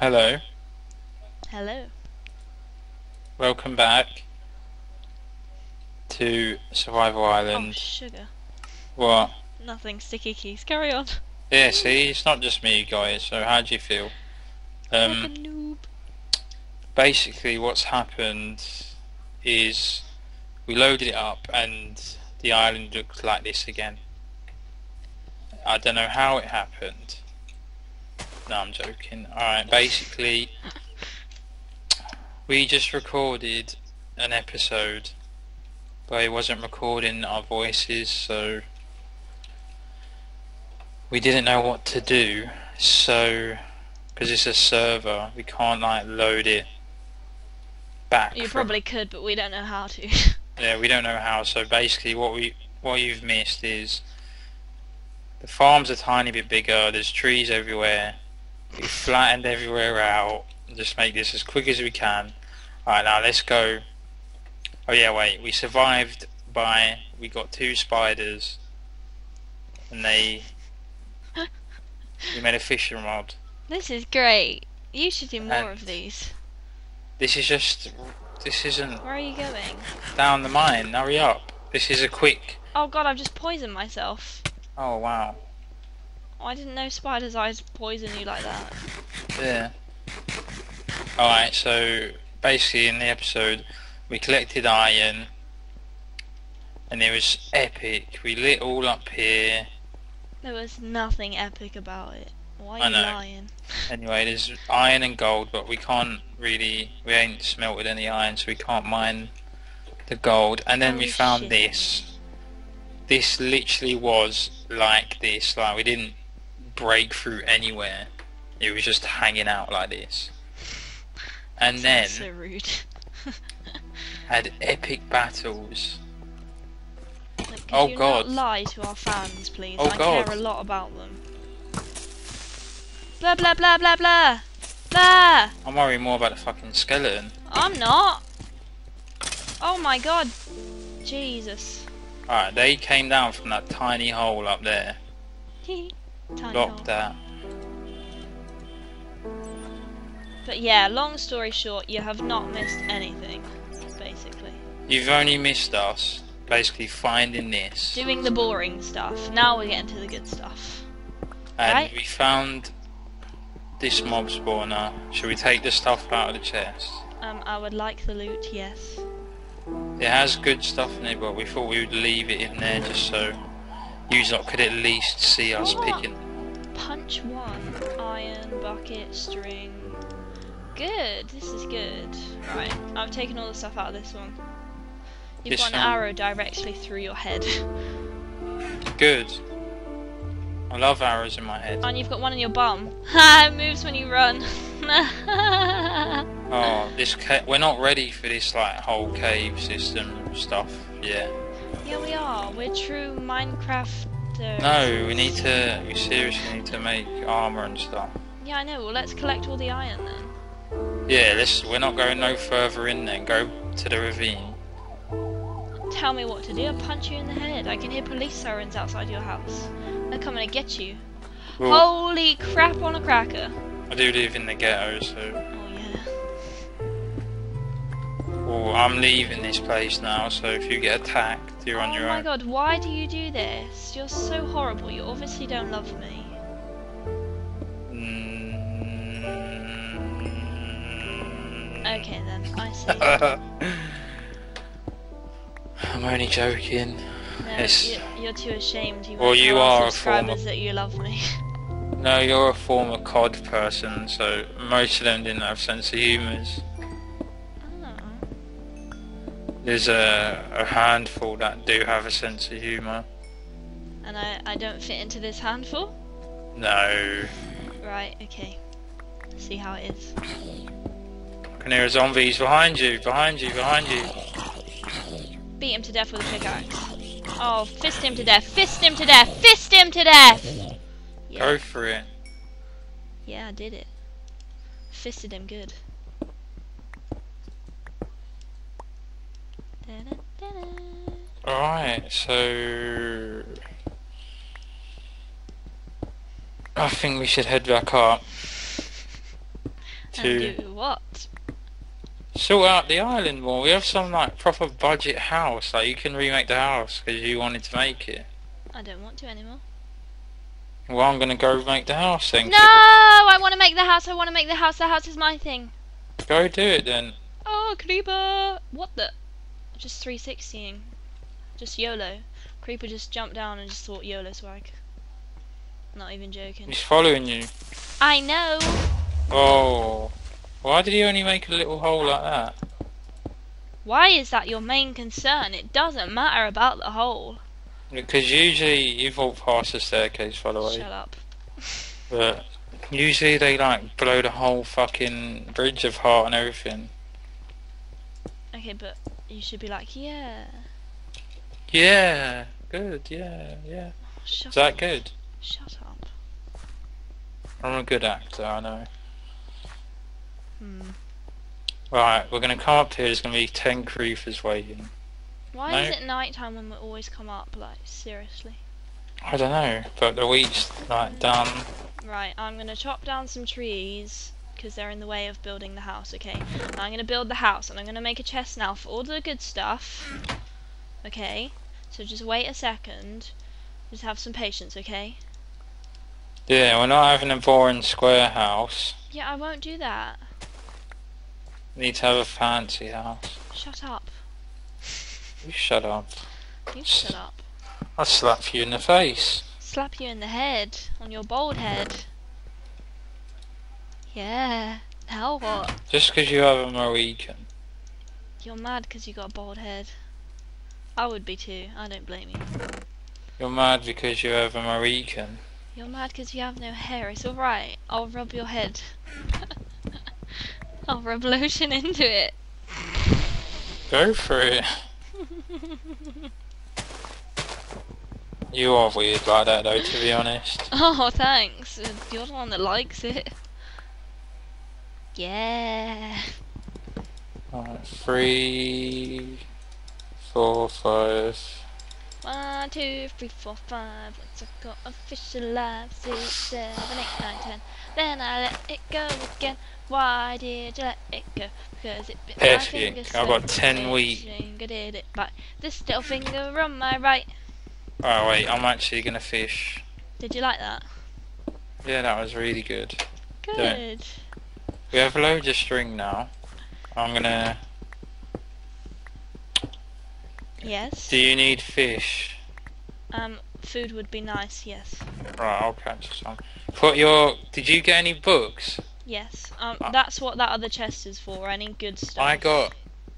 Hello, Hello. welcome back to Survival Island. Oh, Island. sugar. What? Nothing. Sticky keys. Carry on. Yeah, see, it's not just me, guys. So how do you feel? like a Um, noob. basically, what's happened is we loaded it up, and the island looks like this again. I don't know how it happened. No, I'm joking. Alright, basically, we just recorded an episode, but it wasn't recording our voices, so we didn't know what to do. So, because it's a server, we can't like load it back. You probably could, but we don't know how to. yeah, we don't know how. So basically, what we what you've missed is the farm's a tiny bit bigger. There's trees everywhere. We flattened everywhere out. Just make this as quick as we can. All right, now let's go. Oh yeah, wait. We survived by we got two spiders, and they we made a fishing rod. this is great. You should do more And- of these. This is just this isn't Where are you going? down the mine. Hurry up. This is a quick. Oh god, I've just poisoned myself. Oh wow. Oh, I didn't know spiders' eyes poison you like that. Yeah. Alright, so basically in the episode we collected iron and it was epic. We lit all up here. There was nothing epic about it. Why are I you know. lying? Anyway, there's iron and gold, but we can't really, we ain't smelted any iron, so we can't mine the gold. And then we found shit. this. This literally was like this, like we didn't break through anywhere. It was just hanging out like this. And then so rude. had epic battles. Oh, you God. lie to our fans, please? Oh, I God. care a lot about them. Blah blah blah blah blah. Blah. I'm worried more about the fucking skeleton. I'm not. Oh my god. Jesus. Alright, they came down from that tiny hole up there. Locked that. But yeah, long story short, you have not missed anything, basically. You've only missed us basically finding this. Doing the boring stuff. Now we're getting to the good stuff. And right. we found this mob spawner. Should we take the stuff out of the chest? Um, I would like the loot, yes. It has good stuff in it, but we thought we would leave it in there just so you lot could at least see us picking. Punch one. Iron, bucket, string. Good, this is good. Right, I've taken all the stuff out of this one. You've This got an one? arrow directly through your head. Good. I love arrows in my head. and you've got one in your bum. Ha! It moves when you run. Oh, this ca- we're not ready for this like whole cave system stuff yet. Yeah, we are. We're true Minecraft. No, we need to. We seriously need to make armor and stuff. Yeah, I know. Well, let's collect all the iron then. Yeah, let's. We're not going no further in there. Go to the ravine. Tell me what to do. I'll punch you in the head. I can hear police sirens outside your house. They're coming to get you. Well, Holy crap on a cracker. I do live in the ghetto, so. Well, I'm leaving this place now. So if you get attacked, you're on oh your own. Oh my god, why do you do this? You're so horrible. You obviously don't love me. Mm. Okay then, I see. I'm only joking. No, Yes. you're, too ashamed. You Well, you are a former- that you love me. No, you're a former COD person, so most of them didn't have sense of humours. There's a, a handful that do have a sense of humour. And I, I don't fit into this handful? No. Right, okay. See how it is. Can hear zombies behind you, behind you, behind you. Beat him to death with a pickaxe. Oh, fist him to death, fist him to death, fist him to death! Yeah, Go for it. yeah, I did it. Fisted him good. Alright, so... I think we should head back up. to And do what? sort out the island more. We have some like proper budget house. Like you can remake the house because you wanted to make it. I don't want to anymore. Well, I'm gonna go make the house then. No, I want to make the house. I want to make the house. The house is my thing. Go do it then. Oh, creeper! What the? Just 360ing. Just YOLO. Creeper just jumped down and just thought YOLO swag. Not even joking. He's following you. I know. Oh. Why did he only make a little hole like that? Why is that your main concern? It doesn't matter about the hole. Because usually you walk past the staircase, by the way. Shut up. But usually they like blow the whole fucking bridge of heart and everything. Okay, but you should be like, yeah. Yeah. Good. Yeah. Yeah. Shut Is that up. good? Shut up. I'm a good actor. I know. Hmm. Right. We're gonna come up here. There's gonna be ten creepers waiting. Why No. is it night time when we always come up? Like, seriously. I don't know, but the wheat's like done. Right, I'm gonna chop down some trees because they're in the way of building the house, okay? Now I'm gonna build the house and I'm gonna make a chest now for all the good stuff. Okay? So just wait a second. Just have some patience, okay? Yeah, we're not having a boring square house. Yeah, I won't do that. We need to have a fancy house. Shut up. You shut up. You shut up. I'll slap you in the face. Slap you in the head, on your bald head. Yeah. Now what? Just because you have a Mohican. You're mad because you got a bald head. I would be too. I don't blame you. You're mad because you have a Mohican. You're mad because you have no hair. It's alright. I'll rub your head. I'll rub lotion into it. Go for it. You are weird like that though, to be honest. oh, thanks. You're the one that likes it. Yeah. Alright, three, four, five. One, two, three, four, five. Once I got a fish alive. Six, seven, eight, nine, ten. Then I let it go again. Why did you let it go? Because it bit my Perfect. finger. I've got so 10 the wheat. Finger did it bite. This little finger on my right. Oh wait, I'm actually gonna fish. Did you like that? Yeah, that was really good. Good. We have loads of string now. I'm gonna... Yes. Do you need fish? Um, food would be nice. Yes. Right, I'll catch some. Put your... Did you get any books? Yes. Um, Ah. that's what that other chest is for. Any good stuff. I got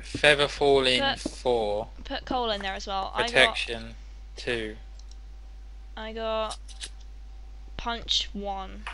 feather falling But- 4, Put coal in there as well. I got. protection 2. I got. Punch one.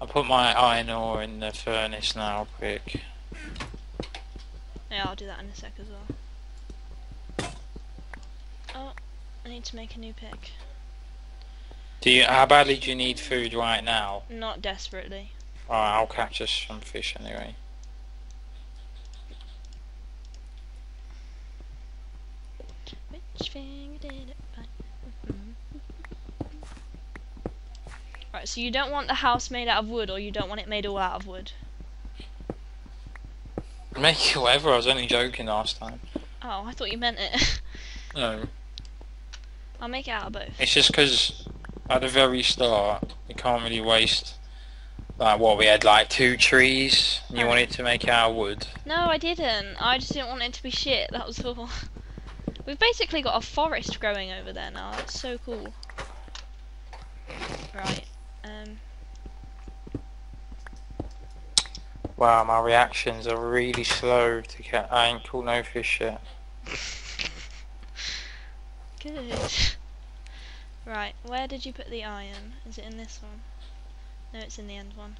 I'll put my iron ore in the furnace now, quick. Yeah, I'll do that in a sec as well. Oh, I need to make a new pick. Do you? How badly do you need food right now? Not desperately. Alright, I'll catch us some fish anyway. Which finger did it bite? Mm-hmm. Right, so you don't want the house made out of wood, or you don't want it made all out of wood. Make it whatever, I was only joking last time. Oh, I thought you meant it. No, I'll make it out of both. it's just because at the very start, you can't really waste. Like what, we had like two trees, and you Oh. wanted to make it out of wood. No, I didn't. I just didn't want it to be shit. That was all. We've basically got a forest growing over there now. That's so cool. Right. Um. Wow, my reactions are really slow to get. I ain't caught no fish yet. Good. Right. Where did you put the iron? Is it in this one? No, it's in the end one.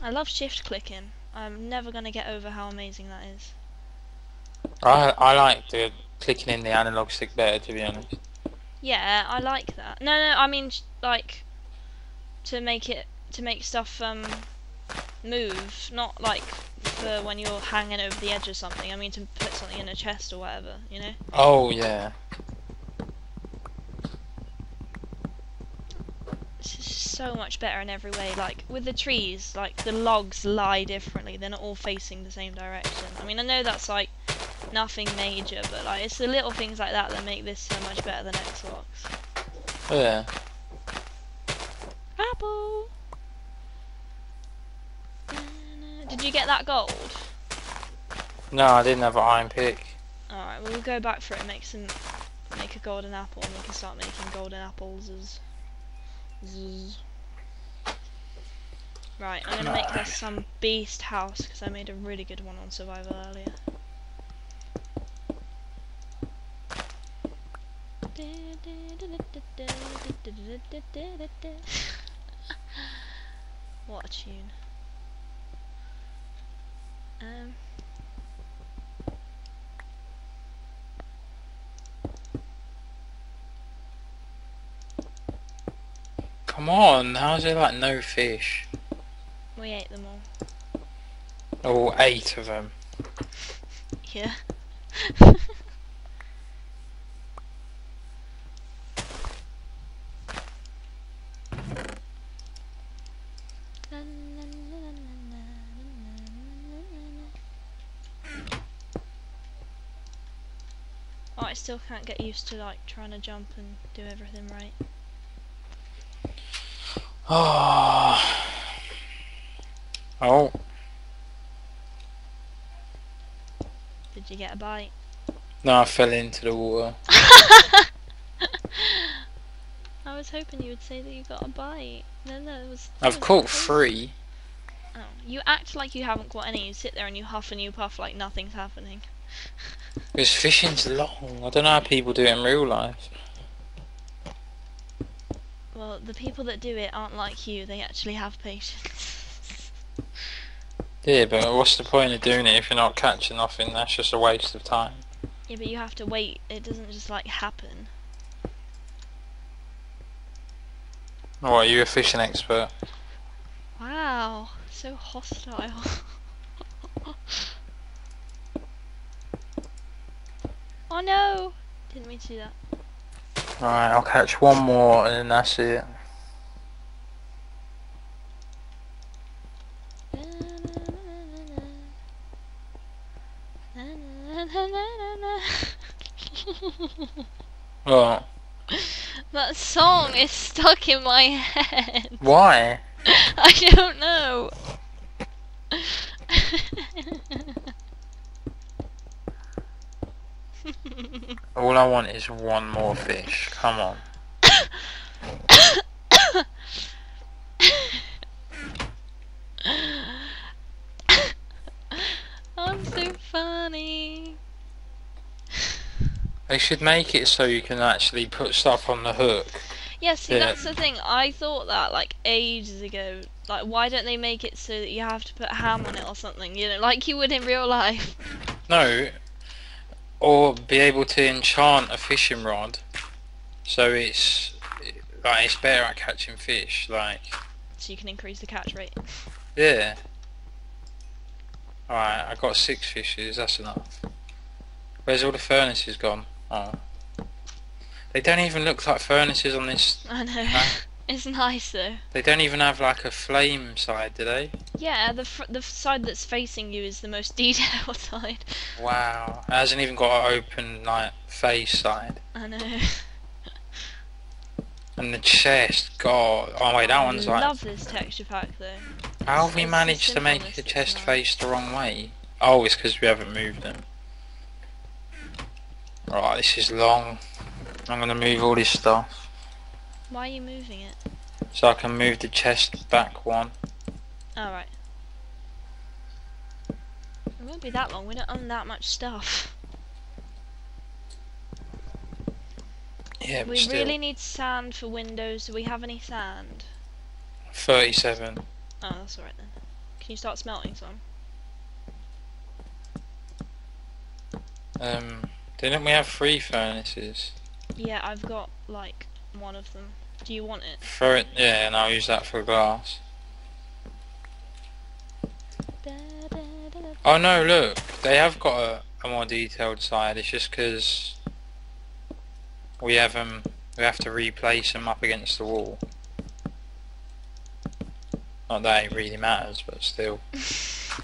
I love shift clicking. I'm never gonna get over how amazing that is. I I like the clicking in the analog stick better, to be honest. Yeah, I like that. No, no, I mean like to make it to make stuff um move, not like for when you're hanging over the edge or something. I mean to put something in a chest or whatever, you know. Oh yeah. It's just so much better in every way. Like with the trees, like the logs lie differently. They're not all facing the same direction. I mean, I know that's like nothing major, but like it's the little things like that that make this so much better than Xbox. Oh, yeah. Apple. Did you get that gold? No, I didn't have an iron pick. Alright, well, we'll go back for it and make some, make a golden apple, and we can start making golden apples as. Zzz. Right, I'm gonna make this some beast house because I made a really good one on survival earlier. what a tune. Um. Come on, how's there like no fish? We ate them all. Oh, eight of them. Yeah. I still can't get used to like trying to jump and do everything right. Oh. Oh. Did you get a bite? No, I fell into the water. I was hoping you would say that you got a bite. No, no, it was. that I've was caught three. Oh, you act like you haven't caught any. You sit there and you huff and you puff like nothing's happening. Because fishing's long. I don't know how people do it in real life. Well, the people that do it aren't like you. They actually have patience. Yeah, but what's the point of doing it if you're not catching nothing? That's just a waste of time. yeah, but you have to wait. It doesn't just like happen. What, are you a fishing expert? Wow, so hostile. oh no! Didn't mean to do that. Alright, I'll catch one more and then that's it. What? that song is stuck in my head. Why? I don't know. All I want is one more fish. Come on. I'm so funny. They should make it so you can actually put stuff on the hook. Yeah, see, Yeah. that's the thing. I thought that like ages ago. Like, why don't they make it so that you have to put ham on it or something? You know, like you would in real life. No. Or be able to enchant a fishing rod so it's like it's better at catching fish. Like So you can increase the catch rate. yeah. Alright, I got six fishes, that's enough. Where's all the furnaces gone? Oh. They don't even look like furnaces on this I know. it's nice though. They don't even have like a flame side, do they? Yeah, the fr- the side that's facing you is the most detailed side. Wow. It hasn't even got an open like face side. I know. And the chest, god. Oh wait, that one's I like love this texture pack though. How have we managed to make the chest face the wrong way? Oh, it's because we haven't moved them. Right, this is long. I'm gonna move all this stuff Why are you moving it? so I can move the chest back one. Alright. It won't be that long, we don't own that much stuff. Yeah, we still. really need sand for windows. Do we have any sand? 37. Oh, that's alright then. Can you start smelting some? Um, didn't we have three furnaces? Yeah, I've got like one of them. Do you want it? Throw it, yeah, and I'll use that for glass. Oh no, look, they have got a, a more detailed side. It's just because we have them, we have to replace them up against the wall. Not that it really matters, but still.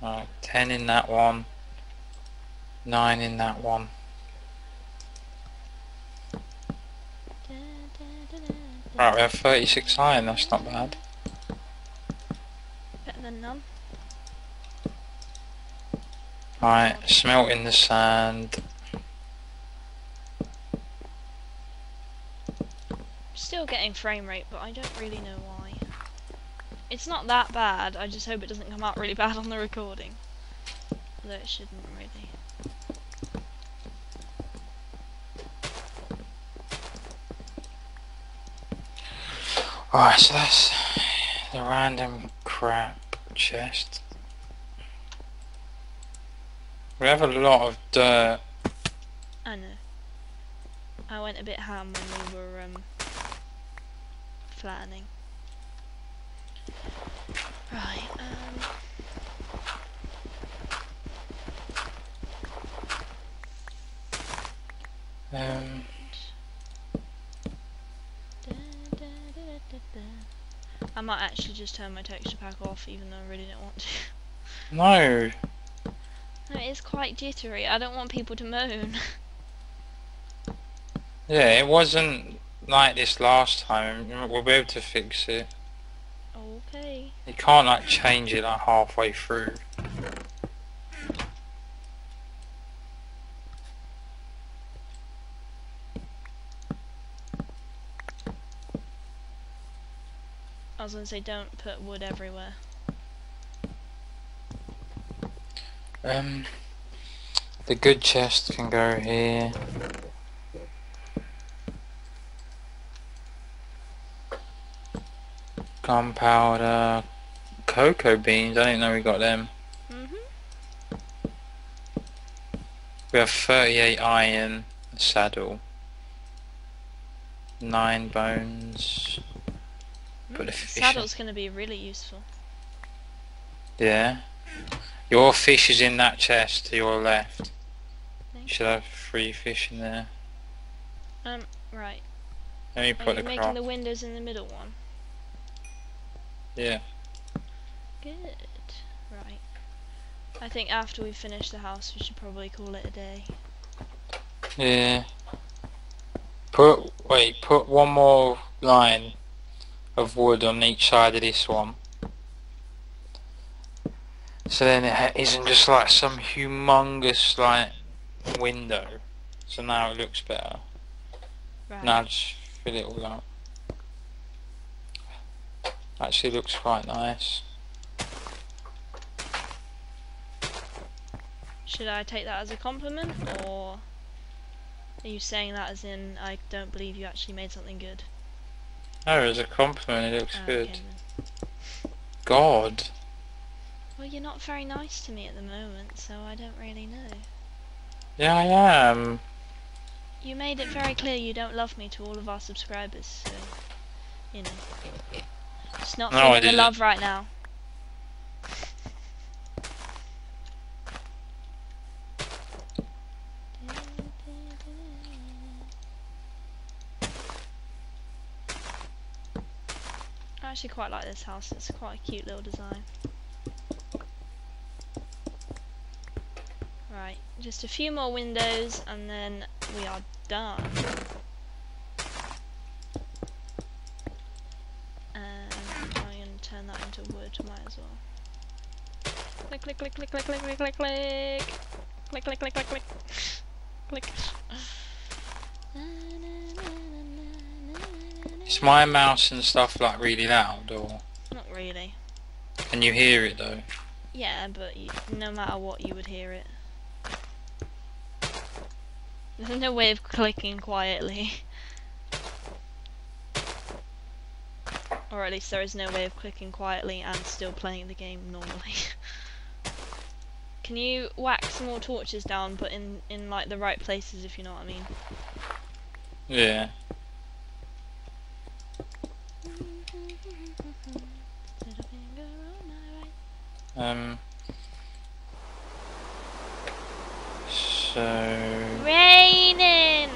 Right, 10 in that one. 9 in that one. Right, we have 36 iron, that's not bad. Better than none. Right, smelting the sand. Still getting frame rate, but I don't really know why. It's not that bad, I just hope it doesn't come out really bad on the recording. Although it shouldn't really. Alright, so that's the random crap chest. We have a lot of dirt. I know. I went a bit ham when we were um, flattening. Right, um... Um, I might actually just turn my texture pack off even though I really don't want to. no. no, it is quite jittery. I don't want people to moan. Yeah, it wasn't like this last time. We'll be able to fix it. okay. You can't like change it like halfway through. I was gonna say don't put wood everywhere. Um, the good chest can go here. Gunpowder, cocoa beans. I didn't know we got them. Mhm. We have 38 iron, a saddle, nine bones. The Mm. Saddle's gonna be really useful. Yeah. Your fish is in that chest to your left. You should have three fish in there. Um, right. Let me put Are you the making the windows in the middle one? Yeah. Good. Right. I think after we finish the house, we should probably call it a day. Yeah. Put wait, put one more line of wood on each side of this one. So then it isn't just like some humongous like window. So now it looks better. Right. Now just fill it all up. Actually looks quite nice. Should I take that as a compliment, or are you saying that as in I don't believe you actually made something good? No, as a compliment it looks Ah, good. okay. God. Well, you're not very nice to me at the moment, so I don't really know. Yeah I am. You made it very clear you don't love me to all of our subscribers, so you know. It's not No, feeling the love right now. I actually quite like this house, it's quite a cute little design. Right, just a few more windows and then we are done. And I'm turn that into wood, might as well. Click, click, click, click, click, click, click, click, click. Click, click, click, click, click. Click. Is my mouse and stuff like really loud or Not really. can you hear it though? Yeah, but you, no matter what, you would hear it. There's no way of clicking quietly. Or at least there is no way of clicking quietly and still playing the game normally. Can you whack some more torches down, but in, in like the right places, if you know what I mean? Yeah. Little finger on my right. Um. So Raining!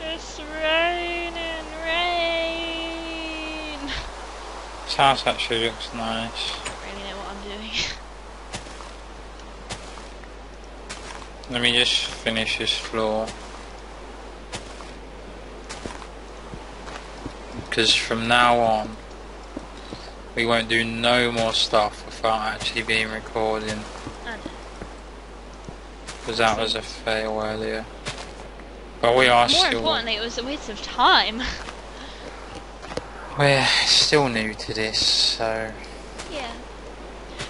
It's raining, rain! This house actually looks nice. I don't really know what I'm doing. Let me just finish this floor. Because from now on, we won't do no more stuff without actually being recording. Because that was a fail earlier. But we More are still importantly, it was a waste of time. we're still new to this, so yeah.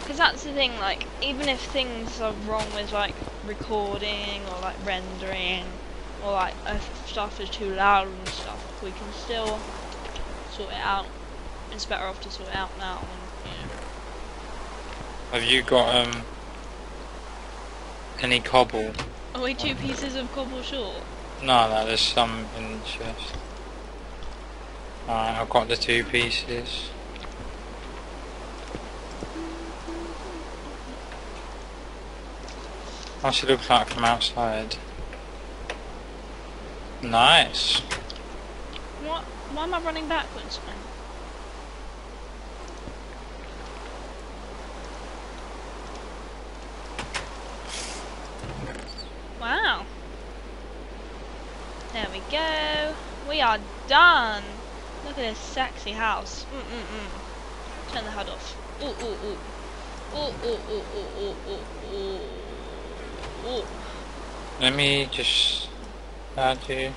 Because that's the thing, like, even if things are wrong with, like, recording or, like, rendering, or, like, if stuff is too loud and stuff, we can still sort it out. It's better off to sort it out now. Have you got um any cobble? Are we two pieces of cobble short? No, no, there's some in the chest. Alright, I've got the two pieces. What's it look like from outside? Nice. What? Why am I running backwards, man? Wow. There we go. We are done. Look at this sexy house. Mm mm mm. Turn the HUD off. Ooh ooh ooh. Ooh ooh ooh ooh ooh ooh ooh. Ooh. Let me just add you.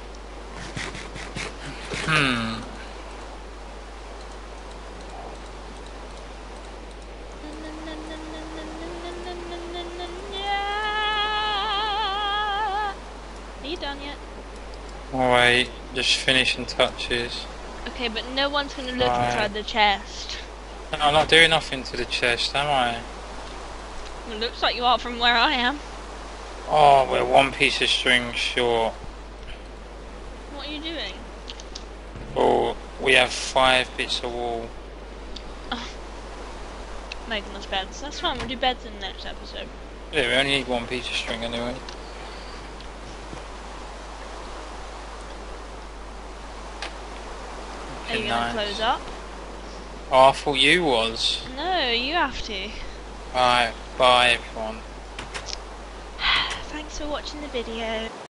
Hmm. Are you done yet? Alright, just finishing touches. Okay, but no one's gonna look Right. inside the chest. No, I'm not doing nothing to the chest, am I? It looks like you are from where I am. Oh, we're one piece of string short. What are you doing? Oh, we have five bits of wall. Making us beds. That's fine, we'll do beds in the next episode. Yeah, we only need one piece of string anyway. Are you gonna close up? Oh, I thought you was. No, you have to. Right, bye everyone. Thanks for watching the video.